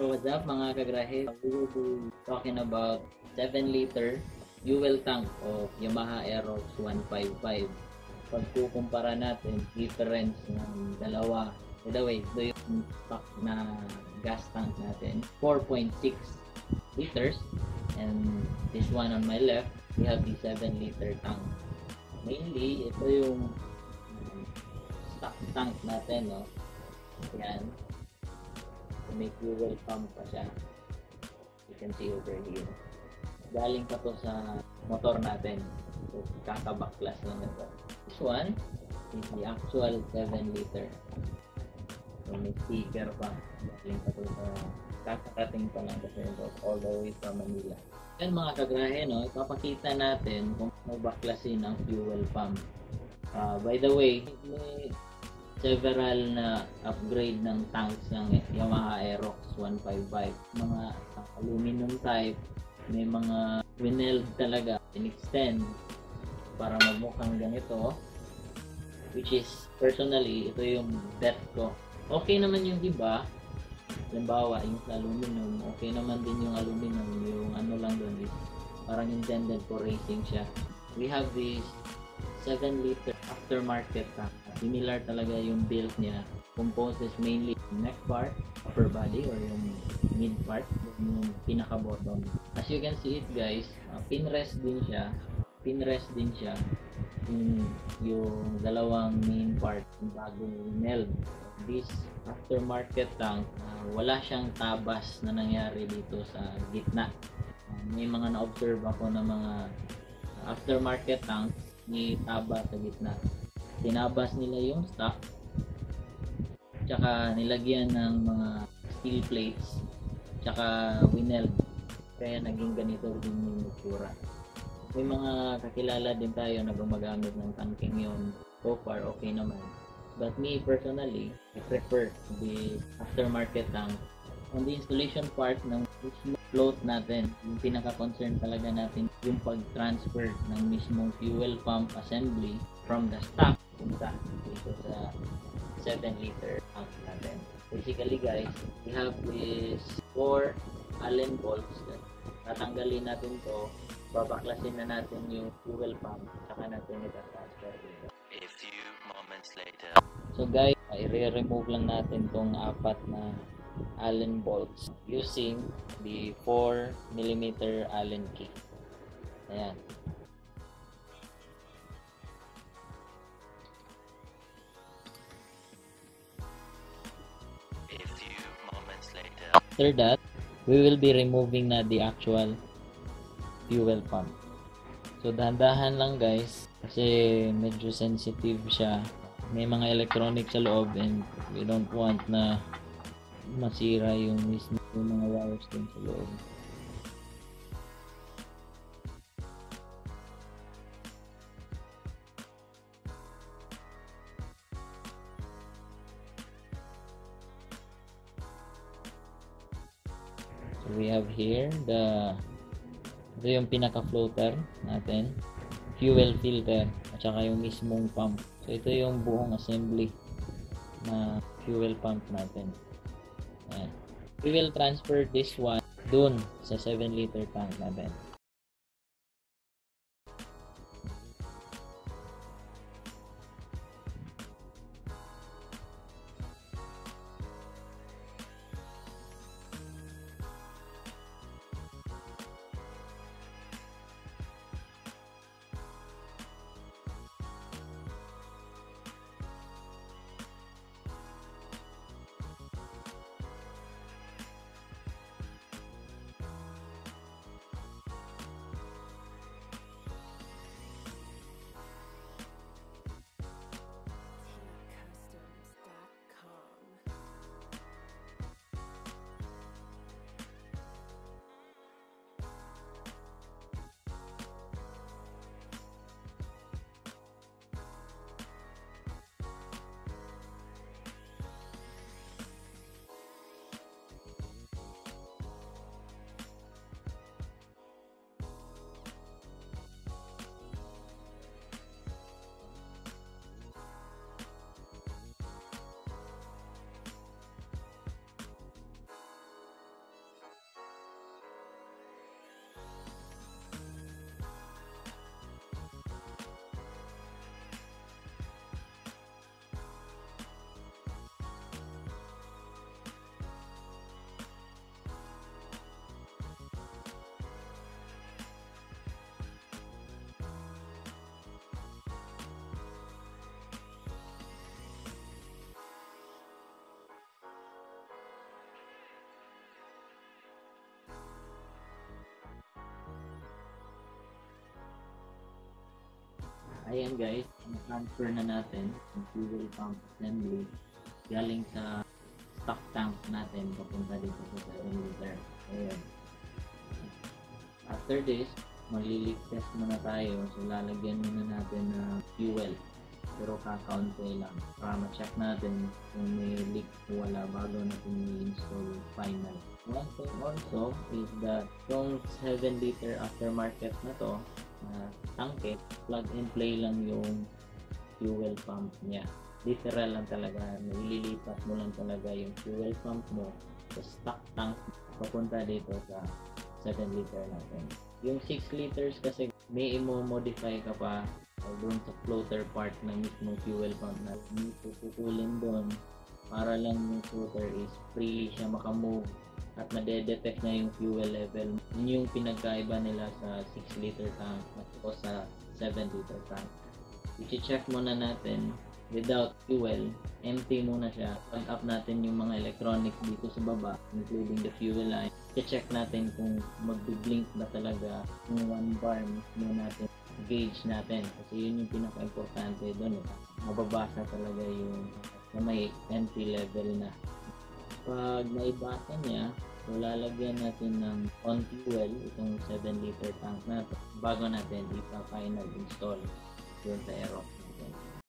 So what's up mga kagrahe? We will be talking about 7 liter fuel tank of Yamaha Aerox 155. Pagkukumpara natin, difference ng dalawa. By the way, ito yung stock na gas tank natin. 4.6 liters. And this one on my left, we have the 7 liter tank. Mainly, ito yung stock tank natin, no? Yan. May fuel pump pa siya. You can see over here. Galing pa to sa motor natin. So, kakabaklas lang ito. This one is the actual 7 liter. So, may sticker pa. Galing pa to sa kakarating pa lang kasi ito all the way from Manila. Yan mga kagrahe, no? Ipapakita natin kung mabaklasin ang fuel pump. Ah, by the way, may several na upgrade ng tanks ng Yamaha Aerox 155. Mga aluminum type, may mga wineld talaga, in-extend para magmukhang ganito. Which is, personally, ito yung bet ko. Okay naman yung iba, halimbawa, yung sa aluminum, okay naman din yung aluminum, yung ano lang doon is parang intended for racing siya. We have this 7 liter aftermarket tank. Similar talaga yung build niya. Composes mainly neck part, upper body or yung mid part, yung pinaka bottom. As you can see it guys, uh, pin rest din siya. Pin rest din siya. Yung, yung dalawang main part, yung bagong meld. This aftermarket tank, uh, wala siyang tabas na nangyari dito sa gitna. Uh, may mga na-observe ako na mga aftermarket tank may taba sa gitna. Tinabas nila yung stock tsaka nilagyan ng mga steel plates tsaka wineld kaya naging ganito din yung itsura. May mga kakilala din tayo na gumagamit ng tanking yon so far okay naman. But me personally, I prefer the aftermarket tank. On the installation part ng float natin, yung pinaka-concern talaga natin yung pag-transfer ng mismong fuel pump assembly from the stock punta dito sa 7 liter tank natin. Basically guys, we have this 4 Allen bolts. Tatanggalin natin to, babaklasin na natin yung fuel pump, saka natin ita-transfer dito. A few moments later. So guys, i-remove lang natin tong apat na Allen bolts using the 4 mm Allen key. Ayan. After that, we will be removing na the actual fuel pump. So dahan-dahan lang guys kasi medyo sensitive siya. May mga electronic sa loob and we don't want na masira yung mismo yung mga wires din sa loob. We have here the ito yung pinaka floater natin. Fuel filter at saka yung mismong pump. So ito yung buong assembly na fuel pump natin. Ayan. we will transfer this one dun sa 7 liter tank natin Ayan guys, transfer na natin yung fuel pump assembly galing sa stock tank natin papunta dito sa 7 liter. Ayan. After this, mag-leak test muna tayo. So lalagyan muna natin na fuel. Pero kakaunti lang para ma-check natin kung may leak o wala bago natin i-install final. One thing also is that yung 7 liter aftermarket na to, na tangke, plug and play lang yung fuel pump niya. Literal lang talaga, nililipat mo lang talaga yung fuel pump mo sa stock tank papunta dito sa 7 liter natin. Yung 6 liters kasi may i-modify ka pa doon sa floater part ng mismong fuel pump na may pupukulin doon para lang yung floater is freely siya makamove at madedetect na yung fuel level. Yun yung pinagkaiba nila sa 6 liter tank o sa 7 liter tank. I-check muna natin without fuel, empty muna siya. Plug up natin yung mga electronics dito sa baba, including the fuel line. I-check natin kung mag-blink ba talaga yung one bar mismo natin gauge natin kasi yun yung pinaka-importante doon eh. mababasa talaga yung na may empty level na pag naibasa niya so lalagyan natin ng on fuel itong 7 liter tank na to bago natin ipa-final install doon sa aero natin.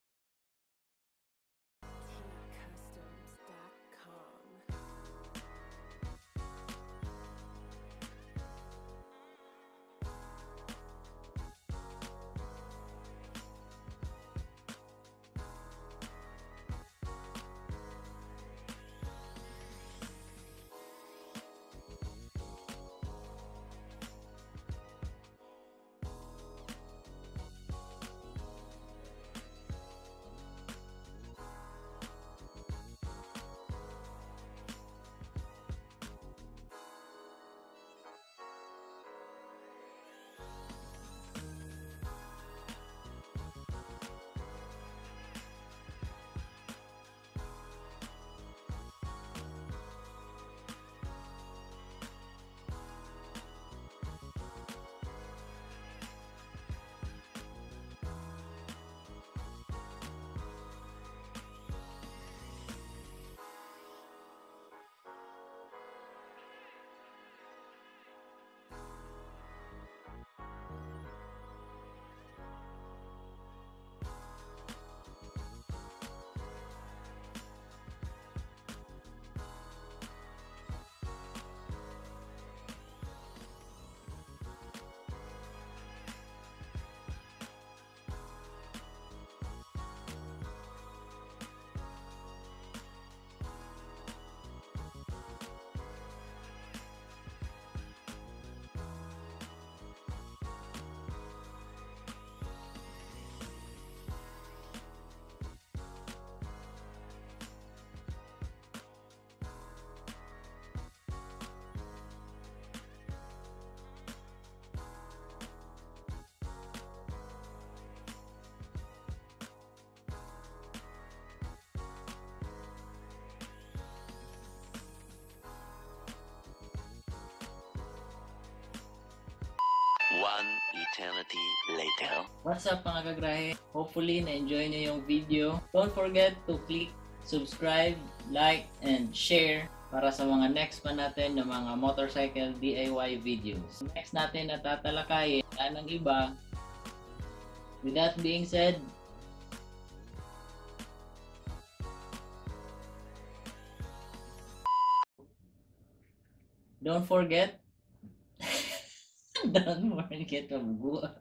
Eternity later. What's up mga kagrahe? Hopefully na-enjoy nyo yung video. Don't forget to click subscribe, like, and share para sa mga next pa natin ng mga motorcycle DIY videos. Next natin na tatalakayin ng iba. With that being said, don't forget don't forget to